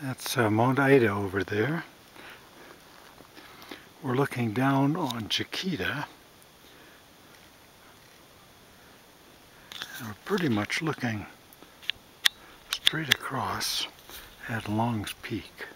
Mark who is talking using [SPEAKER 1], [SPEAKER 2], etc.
[SPEAKER 1] That's uh, Mount Ida over there. We're looking down on Chiquita. And we're pretty much looking straight across at Long's Peak.